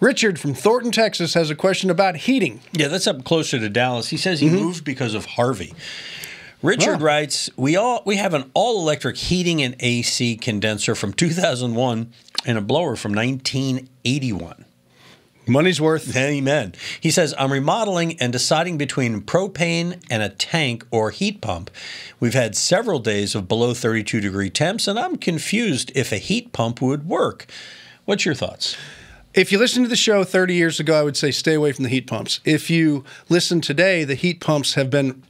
Richard from Thornton, Texas has a question about heating. Yeah, that's up closer to Dallas. He says he Mm-hmm. moved because of Harvey. Richard Oh. writes, "We all we have an all-electric heating and AC condenser from 2001 and a blower from 1981." Money's worth. Amen. He says, I'm remodeling and deciding between propane and a tank or heat pump. We've had several days of below 32 degree temps, and I'm confused if a heat pump would work. What's your thoughts? If you listened to the show 30 years ago, I would say stay away from the heat pumps. If you listen today, the heat pumps have been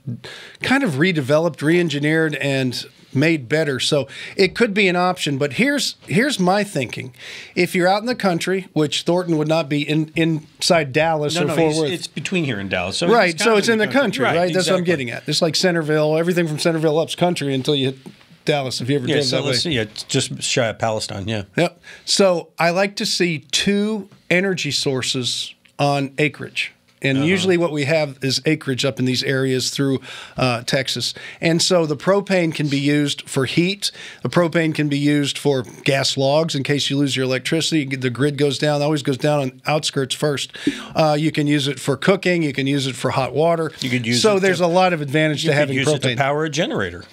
kind of redeveloped, re-engineered, and made better. So it could be an option. But here's here's my thinking: if you're out in the country, which Thornton would not be in inside Dallas or Fort he's- Worth, it's between here and Dallas. So right? So it's in the country, right? That's what I'm getting at. It's like Centerville. Everything from Centerville up's country until you hit Dallas. If you ever Yeah, so that way. Yeah, just shy of Palestine. Yeah. Yep. So I like to see two energy sources on acreage. And Uh-huh. usually, what we have is acreage up in these areas through uh, Texas. And so the propane can be used for heat. The propane can be used for gas logs in case you lose your electricity. The grid goes down, always goes down on outskirts first. Uh, you can use it for cooking. You can use it for hot water. You could use So it there's to- a lot of advantage You to could having it to propane. power a generator.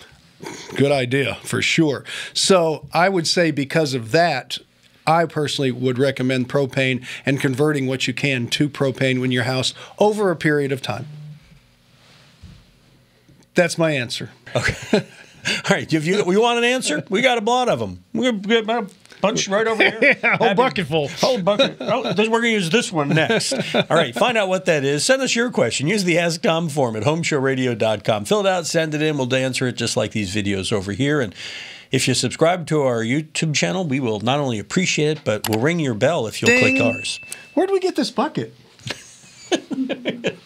Good idea, for sure. So I would say because of that, I personally would recommend propane and converting what you can to propane in your house over a period of time. That's my answer. Okay. All right, if you we want an answer, we got a lot of them. We're gonna get a bunch right over here. Yeah, whole Happy- bucket full. Whole bucket. Oh, this- we're gonna use this one next. All right, find out what that is. Send us your question. Use the Ask Tom form at homeshowradio.com. Fill it out, send it in. We'll answer it just like these videos over here. And if you subscribe to our YouTube channel, we will not only appreciate it, but we'll ring your bell if you'll Ding. click ours. Where'd we get this bucket?